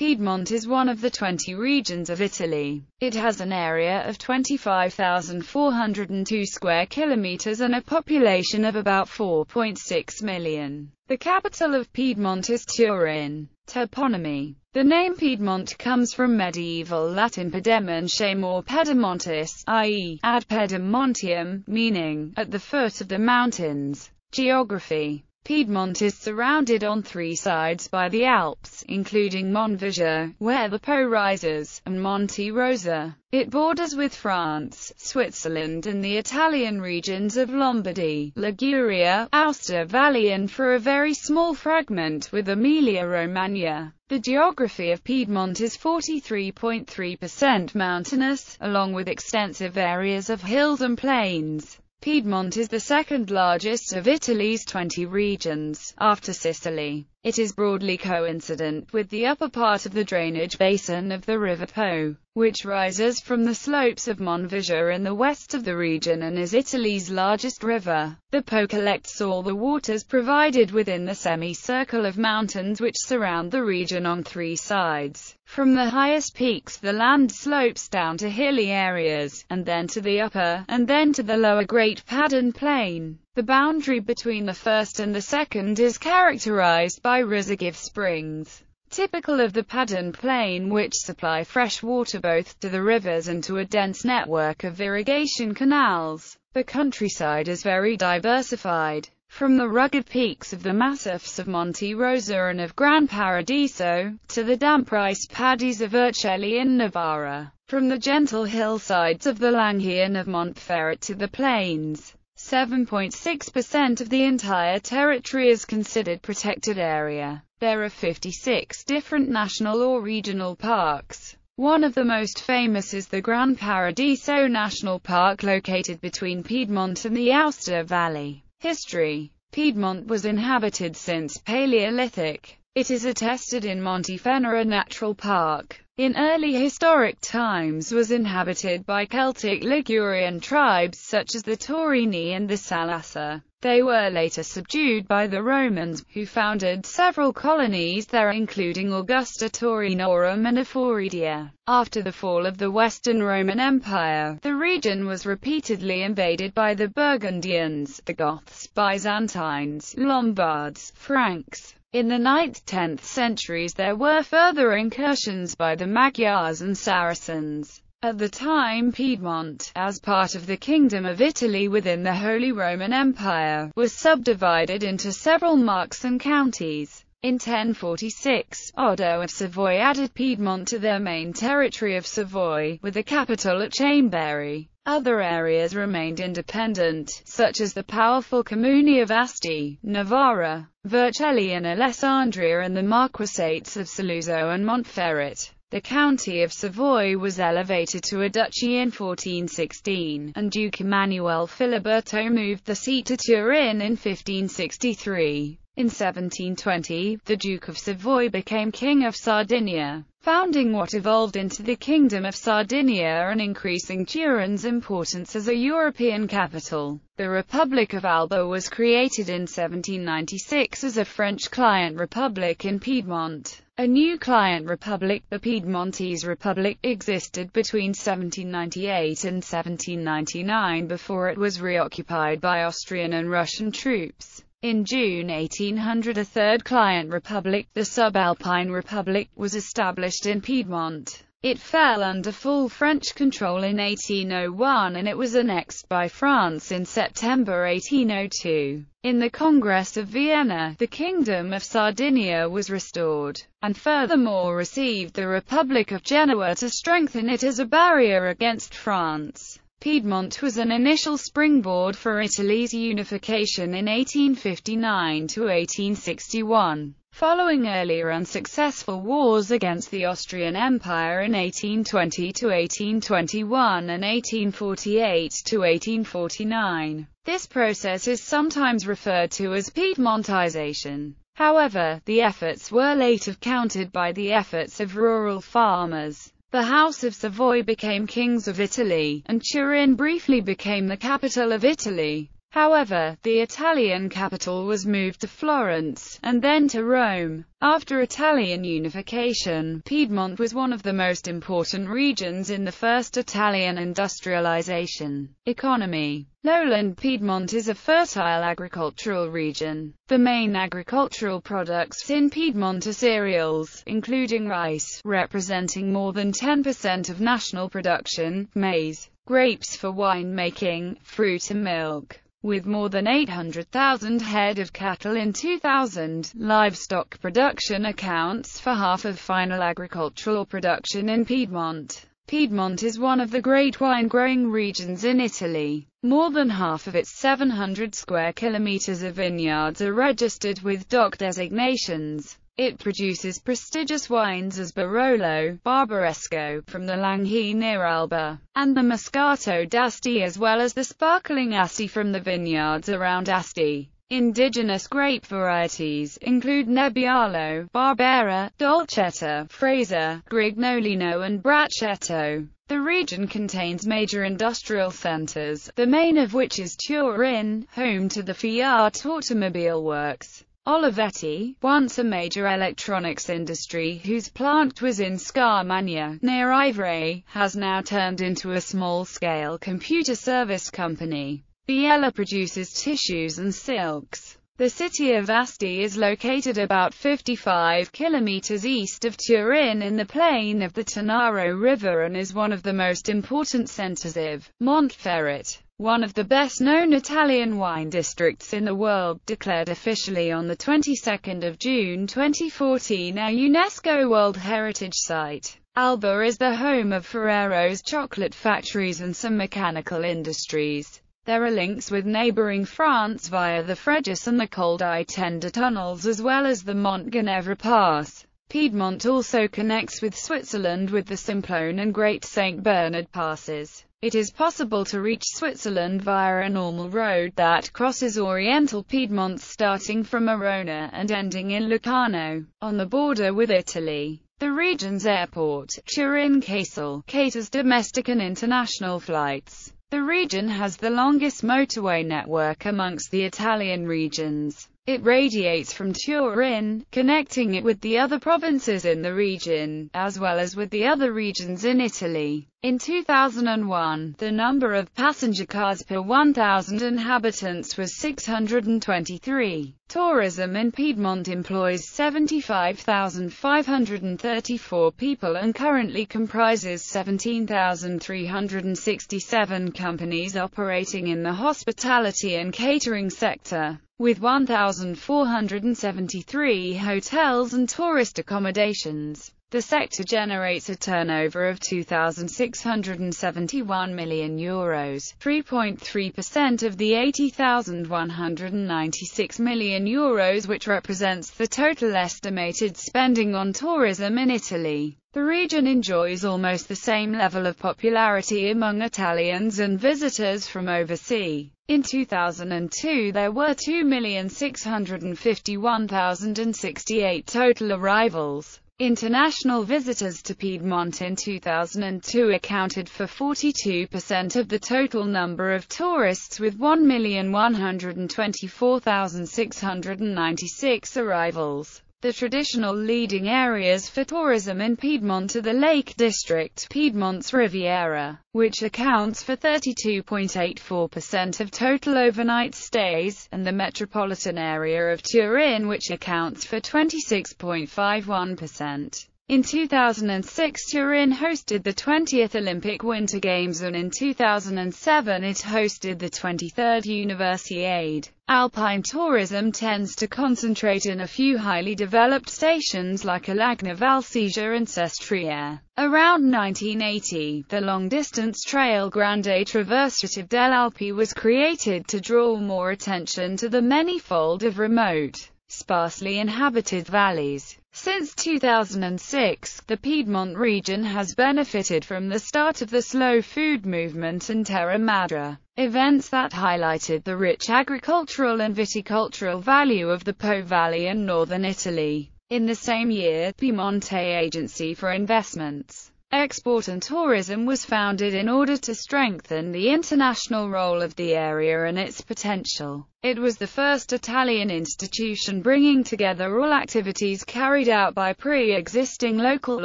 Piedmont is one of the 20 regions of Italy. It has an area of 25,402 square kilometers and a population of about 4.6 million. The capital of Piedmont is Turin. Toponymy The name Piedmont comes from medieval Latin pedemontium or pedemontis, i.e., ad pedemontium, meaning, at the foot of the mountains. Geography Piedmont is surrounded on three sides by the Alps, including Monviso, where the Po rises, and Monte Rosa. It borders with France, Switzerland and the Italian regions of Lombardy, Liguria, Aosta Valley and for a very small fragment with Emilia-Romagna. The geography of Piedmont is 43.3% mountainous, along with extensive areas of hills and plains. Piedmont is the second largest of Italy's 20 regions, after Sicily. It is broadly coincident with the upper part of the drainage basin of the River Po, which rises from the slopes of Monviso in the west of the region and is Italy's largest river. The Po collects all the waters provided within the semicircle of mountains which surround the region on three sides. From the highest peaks the land slopes down to hilly areas, and then to the upper, and then to the lower Great Padan Plain. The boundary between the first and the second is characterized by reservoir springs, typical of the Padan Plain which supply fresh water both to the rivers and to a dense network of irrigation canals. The countryside is very diversified. From the rugged peaks of the massifs of Monte Rosa and of Gran Paradiso, to the damp rice paddies of Vercelli in Novara, from the gentle hillsides of the Langhe and of Montferrat to the plains. 7.6% of the entire territory is considered protected area. There are 56 different national or regional parks. One of the most famous is the Gran Paradiso National Park located between Piedmont and the Aosta Valley. History Piedmont was inhabited since Paleolithic. It is attested in Montefiorina Natural Park. In early historic times was inhabited by Celtic Ligurian tribes such as the Taurini and the Salassi. They were later subdued by the Romans, who founded several colonies there including Augusta Taurinorum and Eporedia. After the fall of the Western Roman Empire, the region was repeatedly invaded by the Burgundians, the Goths, Byzantines, Lombards, Franks. In the 9th–10th centuries there were further incursions by the Magyars and Saracens. At the time Piedmont, as part of the Kingdom of Italy within the Holy Roman Empire, was subdivided into several marks and counties. In 1046, Odo of Savoy added Piedmont to their main territory of Savoy, with the capital at Chambéry. Other areas remained independent, such as the powerful Comuni of Asti, Novara, Vercelli and Alessandria and the marquisates of Saluzzo and Montferrat. The county of Savoy was elevated to a duchy in 1416, and Duke Emmanuel Filiberto moved the seat to Turin in 1563. In 1720, the Duke of Savoy became King of Sardinia, founding what evolved into the Kingdom of Sardinia and increasing Turin's importance as a European capital. The Republic of Alba was created in 1796 as a French client republic in Piedmont. A new client republic, the Piedmontese Republic, existed between 1798 and 1799 before it was reoccupied by Austrian and Russian troops. In June 1800 a third client republic, the Subalpine Republic, was established in Piedmont. It fell under full French control in 1801 and it was annexed by France in September 1802. In the Congress of Vienna, the Kingdom of Sardinia was restored, and furthermore received the Republic of Genoa to strengthen it as a barrier against France. Piedmont was an initial springboard for Italy's unification in 1859 to 1861. Following earlier unsuccessful wars against the Austrian Empire in 1820 to 1821 and 1848 to 1849, this process is sometimes referred to as Piedmontization. However, the efforts were later countered by the efforts of rural farmers. The House of Savoy became kings of Italy, and Turin briefly became the capital of Italy. However, the Italian capital was moved to Florence, and then to Rome. After Italian unification, Piedmont was one of the most important regions in the first Italian industrialization economy. Lowland Piedmont is a fertile agricultural region. The main agricultural products in Piedmont are cereals, including rice, representing more than 10% of national production, maize, grapes for winemaking, fruit and milk. With more than 800,000 head of cattle in 2000, livestock production accounts for half of final agricultural production in Piedmont. Piedmont is one of the great wine-growing regions in Italy. More than half of its 700 square kilometers of vineyards are registered with DOC designations. It produces prestigious wines as Barolo, Barbaresco, from the Langhe near Alba, and the Moscato d'Asti as well as the sparkling Asti from the vineyards around Asti. Indigenous grape varieties include Nebbiolo, Barbera, Dolcetto, Freisa, Grignolino and Brachetto. The region contains major industrial centers, the main of which is Turin, home to the Fiat automobile works. Olivetti, once a major electronics industry whose plant was in Scarmagno, near Ivrea, has now turned into a small-scale computer service company. Biella produces tissues and silks. The city of Asti is located about 55 kilometers east of Turin in the plain of the Tanaro River and is one of the most important centers of Montferrat. One of the best-known Italian wine districts in the world, declared officially on the 22nd of June 2014 a UNESCO World Heritage Site. Alba is the home of Ferrero's chocolate factories and some mechanical industries. There are links with neighboring France via the Fréjus and the Col di Tenda tunnels as well as the Mont Ginevra Pass. Piedmont also connects with Switzerland with the Simplon and Great St. Bernard passes. It is possible to reach Switzerland via a normal road that crosses oriental Piedmont starting from Arona and ending in Locarno, on the border with Italy. The region's airport, Turin-Caselle, caters domestic and international flights. The region has the longest motorway network amongst the Italian regions. It radiates from Turin, connecting it with the other provinces in the region, as well as with the other regions in Italy. In 2001, the number of passenger cars per 1,000 inhabitants was 623. Tourism in Piedmont employs 75,534 people and currently comprises 17,367 companies operating in the hospitality and catering sector with 1,473 hotels and tourist accommodations. The sector generates a turnover of 2,671 million euros, 3.3% of the 80,196 million euros which represents the total estimated spending on tourism in Italy. The region enjoys almost the same level of popularity among Italians and visitors from overseas. In 2002 there were 2,651,068 total arrivals. International visitors to Piedmont in 2002 accounted for 42% of the total number of tourists with 1,124,696 arrivals. The traditional leading areas for tourism in Piedmont are the Lake District, Piedmont's Riviera, which accounts for 32.84% of total overnight stays, and the metropolitan area of Turin which accounts for 26.51%. In 2006 Turin hosted the 20th Olympic Winter Games and in 2007 it hosted the 23rd Universiade. Alpine tourism tends to concentrate in a few highly developed stations like Alagna Valsesia and Sestriere. Around 1980, the long-distance trail Grande Traversata delle Alpi was created to draw more attention to the manifold of remote, sparsely inhabited valleys. Since 2006, the Piedmont region has benefited from the start of the slow food movement and Terra Madre, events that highlighted the rich agricultural and viticultural value of the Po Valley and northern Italy. In the same year, Piemonte Agency for Investments Export and Tourism was founded in order to strengthen the international role of the area and its potential. It was the first Italian institution bringing together all activities carried out by pre-existing local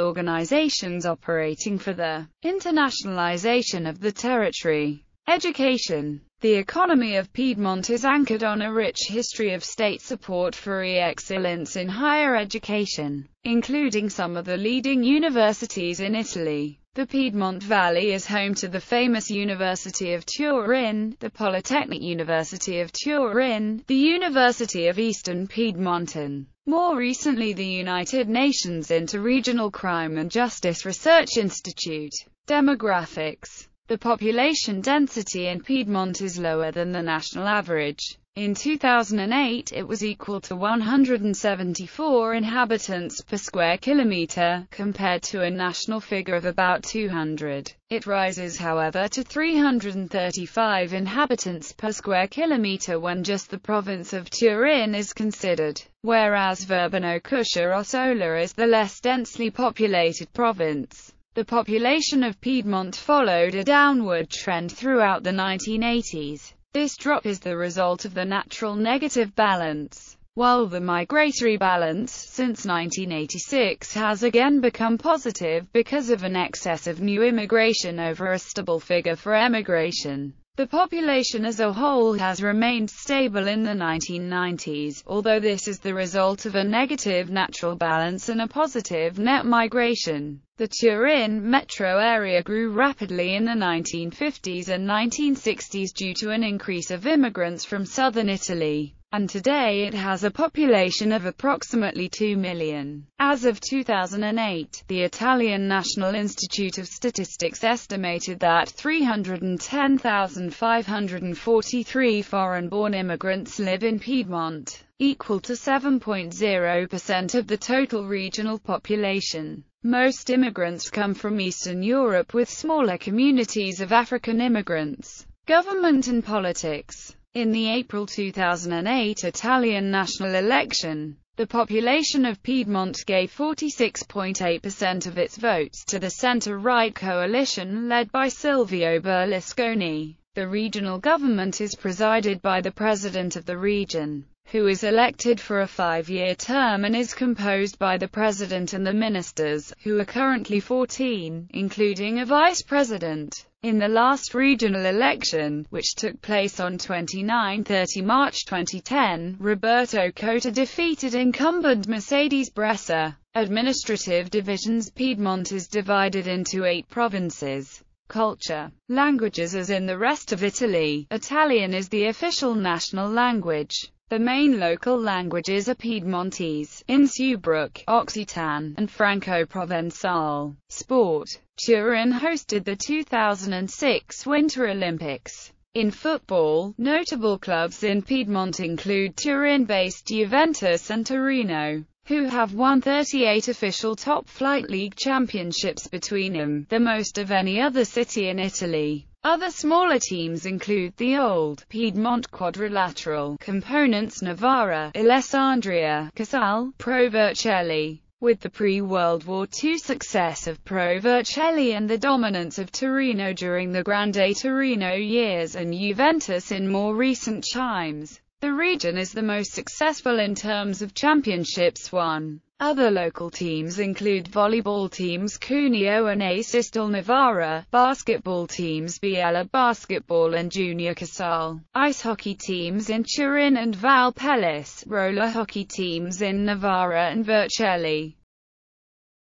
organizations operating for the internationalization of the territory. Education The economy of Piedmont is anchored on a rich history of state support for excellence in higher education, including some of the leading universities in Italy. The Piedmont Valley is home to the famous University of Turin, the Polytechnic University of Turin, the University of Eastern Piedmont and, more recently the United Nations Interregional Crime and Justice Research Institute. Demographics the population density in Piedmont is lower than the national average. In 2008 it was equal to 174 inhabitants per square kilometre, compared to a national figure of about 200. It rises however to 335 inhabitants per square kilometre when just the province of Turin is considered, whereas Verbano-Cusio-Ossola is the less densely populated province. The population of Piedmont followed a downward trend throughout the 1980s. This drop is the result of the natural negative balance, while the migratory balance, since 1986 has again become positive because of an excess of new immigration over a stable figure for emigration. The population as a whole has remained stable in the 1990s, although this is the result of a negative natural balance and a positive net migration. The Turin metro area grew rapidly in the 1950s and 1960s due to an increase of immigrants from southern Italy and today it has a population of approximately 2 million. As of 2008, the Italian National Institute of Statistics estimated that 310,543 foreign-born immigrants live in Piedmont, equal to 7.0% of the total regional population. Most immigrants come from Eastern Europe with smaller communities of African immigrants. Government and politics in the April 2008 Italian national election, the population of Piedmont gave 46.8% of its votes to the center-right coalition led by Silvio Berlusconi. The regional government is presided by the president of the region, who is elected for a five-year term and is composed by the president and the ministers, who are currently 14, including a vice president. In the last regional election, which took place on 29-30 March 2010, Roberto Cota defeated incumbent Mercedes Bresso. Administrative divisions Piedmont is divided into eight provinces. Culture. Languages As in the rest of Italy, Italian is the official national language. The main local languages are Piedmontese, Insubric, Occitan, and Franco-Provençal. Sport. Turin hosted the 2006 Winter Olympics. In football, notable clubs in Piedmont include Turin-based Juventus and Torino, who have won 38 official top-flight league championships between them, the most of any other city in Italy. Other smaller teams include the old Piedmont Quadrilateral components Novara, Alessandria, Casale, Pro Vercelli. With the pre-World War II success of Pro Vercelli and the dominance of Torino during the Grande Torino years and Juventus in more recent times, the region is the most successful in terms of championships won. Other local teams include volleyball teams Cuneo and Asystel Novara, basketball teams Biella Basketball and Junior Casal, ice hockey teams in Turin and Valpellice, roller hockey teams in Novara and Vercelli,